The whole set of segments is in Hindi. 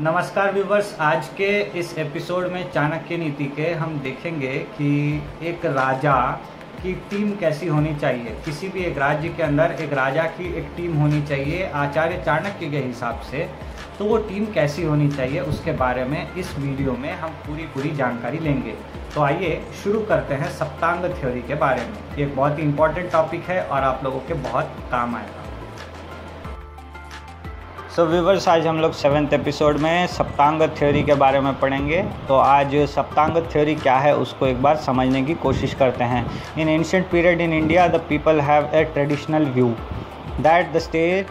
नमस्कार व्यूवर्स आज के इस एपिसोड में चाणक्य नीति के हम देखेंगे कि एक राजा की टीम कैसी होनी चाहिए। किसी भी एक राज्य के अंदर एक राजा की एक टीम होनी चाहिए, आचार्य चाणक्य के हिसाब से। तो वो टीम कैसी होनी चाहिए, उसके बारे में इस वीडियो में हम पूरी पूरी जानकारी लेंगे। तो आइए शुरू करते हैं सप्तांग थ्योरी के बारे में। एक बहुत ही इंपॉर्टेंट टॉपिक है और आप लोगों के बहुत काम आएगा। सो so, व्यूवर्स आज हम लोग सेवेंथ एपिसोड में सप्तांग थ्योरी के बारे में पढ़ेंगे। तो आज सप्तांग थ्योरी क्या है उसको एक बार समझने की कोशिश करते हैं। In ancient period in India the people have a traditional view that the state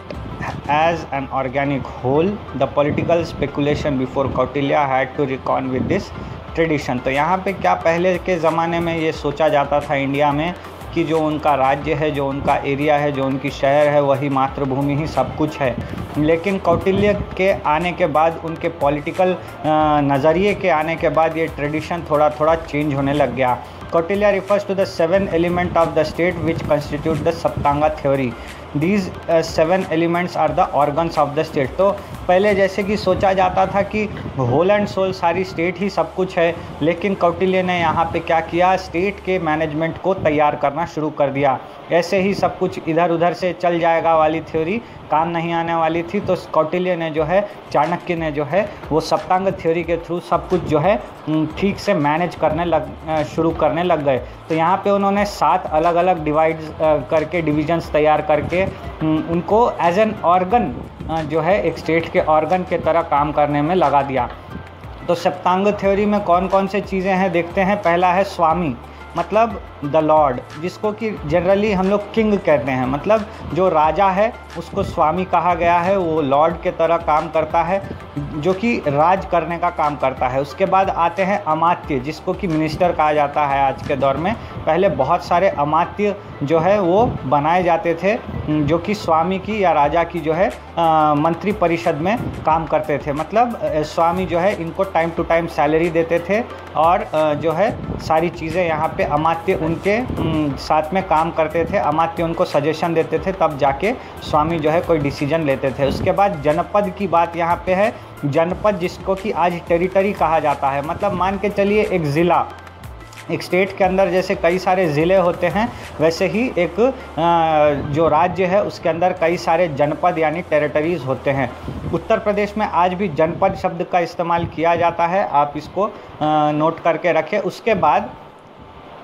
as an organic whole the political speculation before Kautilya had to reckon with this tradition तो यहाँ पे क्या पहले के ज़माने में ये सोचा जाता था इंडिया में कि जो उनका राज्य है, जो उनका एरिया है, जो उनकी शहर है, वही मातृभूमि ही सब कुछ है। लेकिन कौटिल्य के आने के बाद, उनके पॉलिटिकल नज़रिए के आने के बाद ये ट्रेडिशन थोड़ा थोड़ा चेंज होने लग गया। Kautilya refers to the seven element of the state which constitute the Saptanga theory these seven elements are the organs of the state तो पहले जैसे कि सोचा जाता था कि होल एंड सोल सारी स्टेट ही सब कुछ है, लेकिन कौटिल्य ने यहाँ पे क्या किया? स्टेट के मैनेजमेंट को तैयार करना शुरू कर दिया। ऐसे ही सब कुछ इधर उधर से चल जाएगा वाली थ्योरी काम नहीं आने वाली थी तो कौटिल्य ने जो है, चाणक्य ने जो है, वो सप्तांग थ्योरी के थ्रू सब कुछ जो है ठीक से मैनेज करने लग शुरू करने लग गए। तो यहाँ पे उन्होंने सात अलग अलग डिवाइड करके डिविजन्स तैयार करके उनको एज एन ऑर्गन जो है, एक स्टेट के ऑर्गन के तरह काम करने में लगा दिया। तो सप्तांग थ्योरी में कौन कौन से चीज़ें हैं, देखते हैं। पहला है स्वामी। मतलब द लॉर्ड जिसको कि जनरली हम लोग किंग कहते हैं। मतलब जो राजा है, उसको स्वामी कहा गया है, वो लॉर्ड के तरह काम करता है। जो कि राज करने का काम करता है। उसके बाद आते हैं अमात्य, जिसको कि मिनिस्टर कहा जाता है आज के दौर में। पहले बहुत सारे अमात्य जो है, वो बनाए जाते थे, जो कि स्वामी की या राजा की जो है मंत्री परिषद में काम करते थे। मतलब स्वामी जो है, इनको टाइम टू टाइम सैलरी देते थे और जो है, सारी चीज़ें यहाँ पे अमात्य उनके साथ में काम करते थे। अमात्य उनको सजेशन देते थे, तब जाके स्वामी जो है, कोई डिसीज़न लेते थे। उसके बाद जनपद की बात यहाँ पे है जनपद जिसको कि आज टेरिटरी कहा जाता है। मतलब मान के चलिए एक ज़िला, एक स्टेट के अंदर जैसे कई सारे ज़िले होते हैं, वैसे ही एक जो राज्य है उसके अंदर कई सारे जनपद यानी टेरिटरीज़ होते हैं। उत्तर प्रदेश में आज भी जनपद शब्द का इस्तेमाल किया जाता है। आप इसको नोट करके रखें। उसके बाद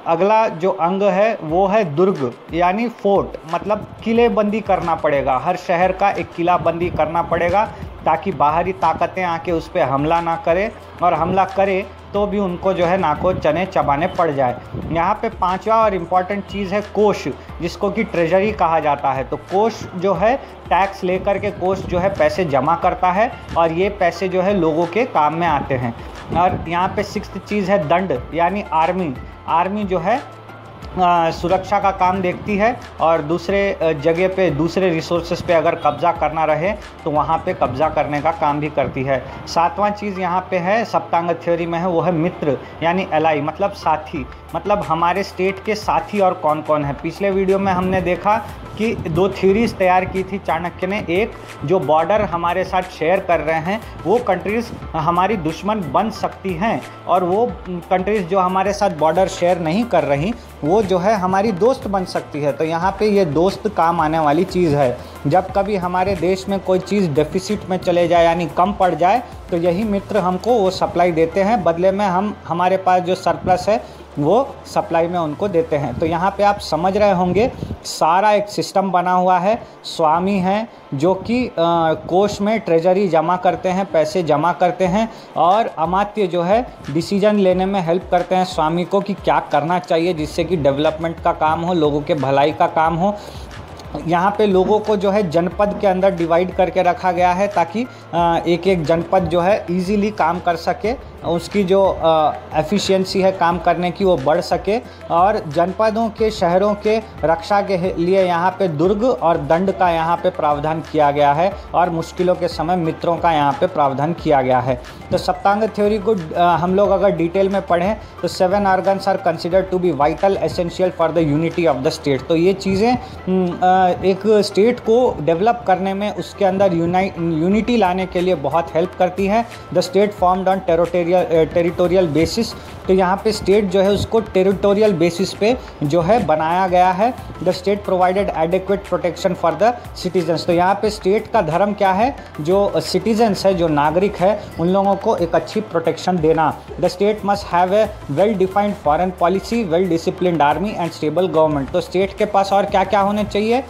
अगला जो अंग है, वो है दुर्ग, यानी फोर्ट। मतलब किले बंदी करना पड़ेगा। हर शहर का एक किला बंदी करना पड़ेगा। ताकि बाहरी ताकतें आके उस पर हमला ना करें और हमला करें तो भी उनको जो है नाको चने चबाने पड़ जाए। यहाँ पे पांचवा और इंपॉर्टेंट चीज़ है कोष, जिसको कि ट्रेजरी कहा जाता है। तो कोष जो है टैक्स लेकर के कोष जो है पैसे जमा करता है और ये पैसे जो है लोगों के काम में आते हैं। और यहाँ पे सिक्स चीज़ है दंड, यानी आर्मी आर्मी जो है सुरक्षा का काम देखती है और दूसरे जगह पे, दूसरे रिसोर्सेज पे अगर कब्ज़ा करना रहे तो वहाँ पे कब्ज़ा करने का काम भी करती है। सातवां चीज़ यहाँ पे है, सप्तांग थ्योरी में है, वो है मित्र, यानी एलाई मतलब साथी। मतलब हमारे स्टेट के साथी और कौन कौन है? पिछले वीडियो में हमने देखा कि दो थ्योरीज तैयार की थी चाणक्य ने। एक, जो बॉर्डर हमारे साथ शेयर कर रहे हैं, वो कंट्रीज़ हमारी दुश्मन बन सकती हैं और वो कंट्रीज़ जो हमारे साथ बॉर्डर शेयर नहीं कर रही, वो जो है हमारी दोस्त बन सकती है। तो यहाँ पे ये दोस्त काम आने वाली चीज़ है। जब कभी हमारे देश में कोई चीज़ डेफिसिट में चले जाए, यानी कम पड़ जाए तो यही मित्र हमको वो सप्लाई देते हैं। बदले में हम, हमारे पास जो सरप्लस है वो सप्लाई में उनको देते हैं। तो यहाँ पे आप समझ रहे होंगे, सारा एक सिस्टम बना हुआ है। स्वामी हैं जो कि कोष में ट्रेजरी जमा करते हैं, पैसे जमा करते हैं और अमात्य जो है डिसीज़न लेने में हेल्प करते हैं स्वामी को कि क्या करना चाहिए जिससे कि डेवलपमेंट का काम हो, लोगों के भलाई का काम हो। यहाँ पे लोगों को जो है, जनपद के अंदर डिवाइड करके रखा गया है ताकि एक एक जनपद जो है इजीली काम कर सके। उसकी जो एफिशिएंसी है काम करने की, वो बढ़ सके। और जनपदों के, शहरों के रक्षा के लिए यहाँ पे दुर्ग और दंड का यहाँ पे प्रावधान किया गया है और मुश्किलों के समय मित्रों का यहाँ पे प्रावधान किया गया है। तो सप्तांग थ्योरी को हम लोग अगर डिटेल में पढ़ें तो seven organs are consider to be vital essential for the unity of the state तो ये चीज़ें एक स्टेट को डेवलप करने में उसके अंदर यूनिटी लाने के लिए बहुत हेल्प करती है। The state formed on territorial territorial basis तो यहाँ पे स्टेट जो है उसको टेरिटोरियल बेसिस पे जो है बनाया गया है। The state provided adequate protection for the citizens तो यहाँ पे स्टेट का धर्म क्या है? जो सिटीजन्स है, जो नागरिक है, उन लोगों को एक अच्छी प्रोटेक्शन देना। The state must have a well defined foreign policy well discipline army and stable government तो स्टेट के पास और क्या क्या होने चाहिए?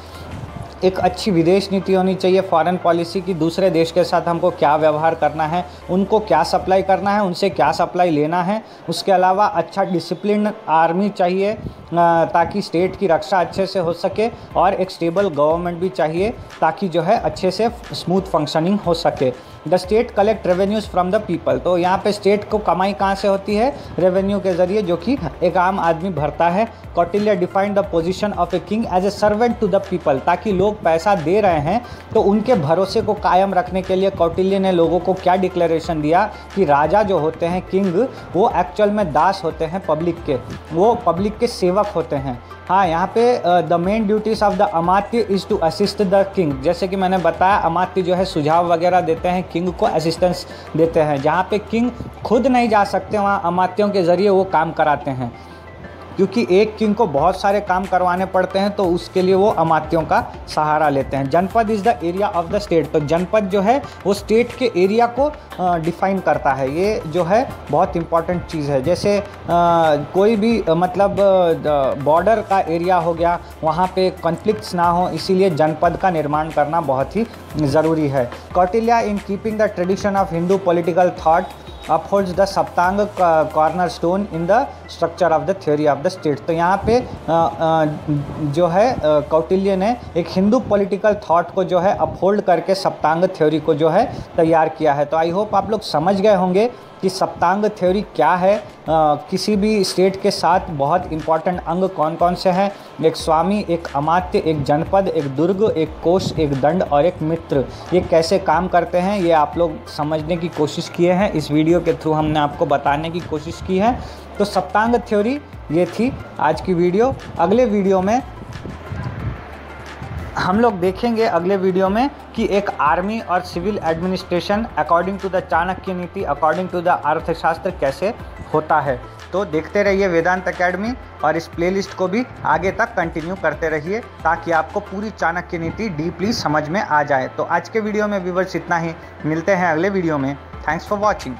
एक अच्छी विदेश नीति होनी चाहिए फॉरेन पॉलिसी की, दूसरे देश के साथ हमको क्या व्यवहार करना है, उनको क्या सप्लाई करना है, उनसे क्या सप्लाई लेना है, उसके अलावा अच्छा डिसिप्लिन आर्मी चाहिए ताकि स्टेट की रक्षा अच्छे से हो सके और एक स्टेबल गवर्नमेंट भी चाहिए, ताकि जो है अच्छे से स्मूथ फंक्शनिंग हो सके। The state collect revenues from the people. तो यहाँ पे स्टेट को कमाई कहाँ से होती है? रेवेन्यू के ज़रिए, जो कि एक आम आदमी भरता है। Kautilya defined the position of a king as a servant to the people, ताकि लोग पैसा दे रहे हैं। तो उनके भरोसे को कायम रखने के लिए कौटिल्य ने लोगों को क्या डिक्लेरेशन दिया? कि राजा जो होते हैं किंग, वो एक्चुअल में दास होते हैं पब्लिक के। वो पब्लिक के सेवक होते हैं। हाँ यहाँ पे the main duties of the Amatya is to assist the king जैसे कि मैंने बताया अमात्य जो है सुझाव वगैरह देते हैं किंग को असिस्टेंस देते हैं। जहाँ पे किंग खुद नहीं जा सकते, वहाँ अमात्यों के ज़रिए वो काम कराते हैं। क्योंकि एक किंग को बहुत सारे काम करवाने पड़ते हैं तो उसके लिए वो अमात्यों का सहारा लेते हैं। Janapada is the area of the state तो जनपद जो है वो स्टेट के एरिया को डिफाइन करता है। ये जो है बहुत इंपॉर्टेंट चीज़ है। जैसे आ, कोई भी मतलब बॉर्डर का एरिया हो गया वहाँ पे कॉन्फ्लिक्ट्स ना हो इसीलिए जनपद का निर्माण करना बहुत ही ज़रूरी है। Kautilya in keeping the tradition of Hindu political thought upholds the Saptanga corner stone in the structure of the theory of the state तो यहाँ पे जो है कौटिल्य ने एक हिंदू पॉलिटिकल थॉट को जो है अपहोल्ड करके सप्तांग थ्योरी को जो है, तैयार किया है। तो आई होप आप लोग समझ गए होंगे कि सप्तांग थ्योरी क्या है? आ, किसी भी स्टेट के साथ बहुत इंपॉर्टेंट अंग कौन कौन से हैं? एक स्वामी एक अमात्य एक जनपद एक दुर्ग एक कोष एक दंड और एक मित्र। ये कैसे काम करते हैं? ये आप लोग समझने की कोशिश किए हैं। इस वीडियो के थ्रू हमने आपको बताने की कोशिश की है। तो सप्तांग थ्योरी ये थी आज की वीडियो अगले वीडियो में हम लोग देखेंगे अगले वीडियो में कि एक आर्मी और civil administration according to the Chanakya Niti according to the अर्थशास्त्र कैसे होता है। तो देखते रहिए वेदांत अकेडमी और इस प्लेलिस्ट को भी आगे तक कंटिन्यू करते रहिए ताकि आपको पूरी चाणक्य नीति डीपली समझ में आ जाए। तो आज के वीडियो में व्यूवर्स इतना ही। मिलते हैं अगले वीडियो में। Thanks for watching